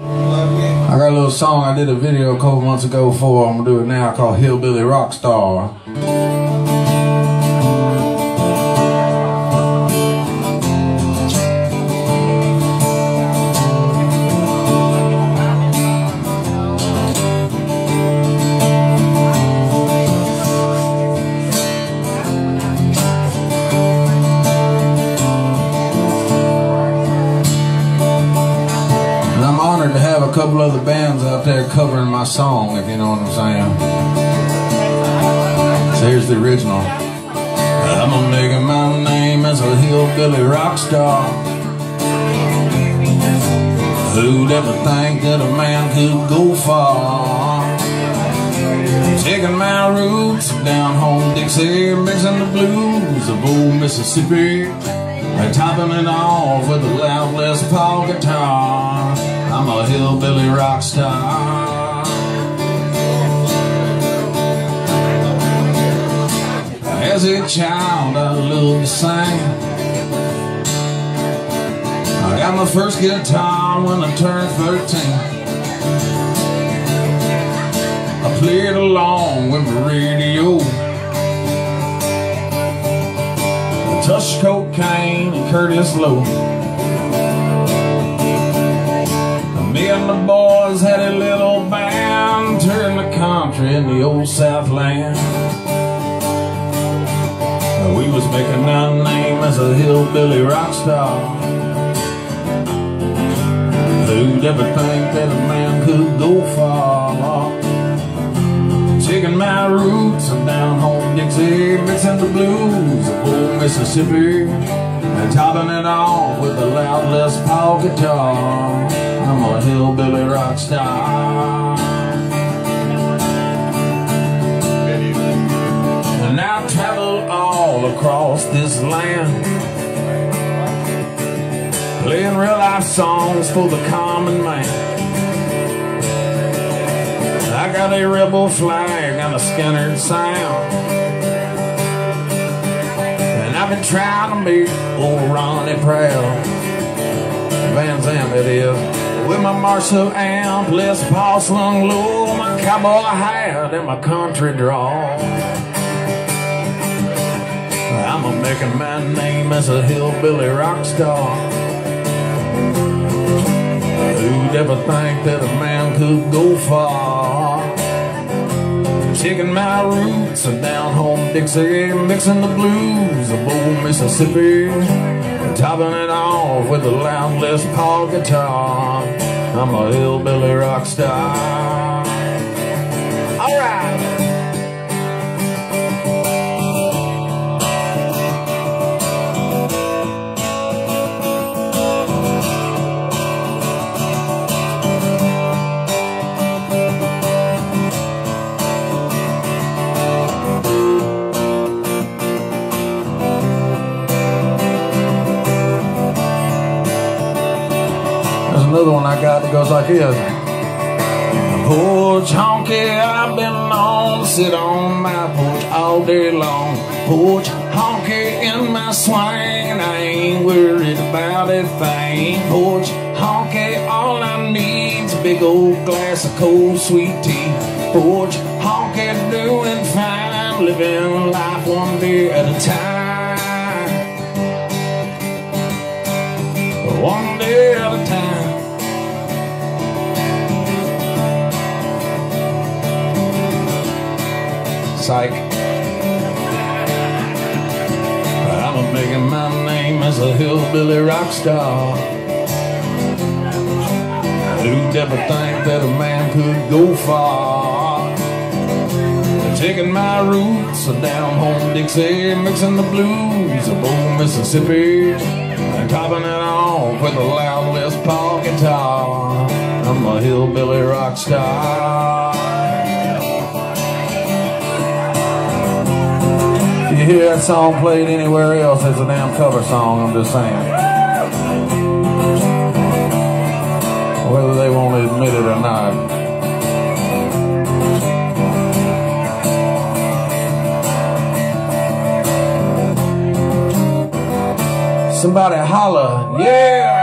I got a little song I did a video a couple months ago for. I'm gonna do it now called Hillbilly Rockstar. Have a couple other bands out there covering my song, if you know what I'm saying. So here's the original. I'm gonna make my name as a hillbilly rock star. Who'd ever think that a man could go far? Taking my roots down home Dixie, mixing the blues of old Mississippi. And topping it off with a loud Les Paul guitar. I'm a hillbilly rock star. As a child, I loved to sing. I got my first guitar when I turned 13. I played along with the radio. Touch cocaine and Curtis Loew. Me and the boys had a little band touring the country in the old Southland. We was making our name as a hillbilly rock star. Who'd ever think that a man could go far? Taking my roots down home Dixie, mixing the blues of old Mississippi, and topping it off with a loud Les Paul guitar. I'm a hillbilly rock star. And I travel all across this land, playing real life songs for the common man. I got a rebel flag and a Skynyrd sound. And trying to be old Ronnie proud. Van Zant it is. With my Marshall amp, Les Paul slung low, my cowboy hat and my country draw. I'm a making my name as a hillbilly rock star. Who'd ever think that a man could go far? Taking my roots and down home Dixie, mixing the blues of old Mississippi, topping it off with a loud Les Paul guitar. I'm a hillbilly rock star. Another one I got that goes like this. Porch honky, I've been on, sit on my porch all day long. Porch honky in my swing, I ain't worried about a thing. Porch honky, all I need's a big old glass of cold sweet tea. Porch honky, doing fine, living life one day at a time. Psych. I'm making my name as a hillbilly rock star. Who'd ever think that a man could go far? Taking my roots down home Dixie, mixing the blues of old Mississippi, and topping it off with a loud Les Paul guitar. I'm a hillbilly rock star. Hear that song played anywhere else, it's a damn cover song, I'm just saying. Whether they want to admit it or not. Somebody holler, yeah!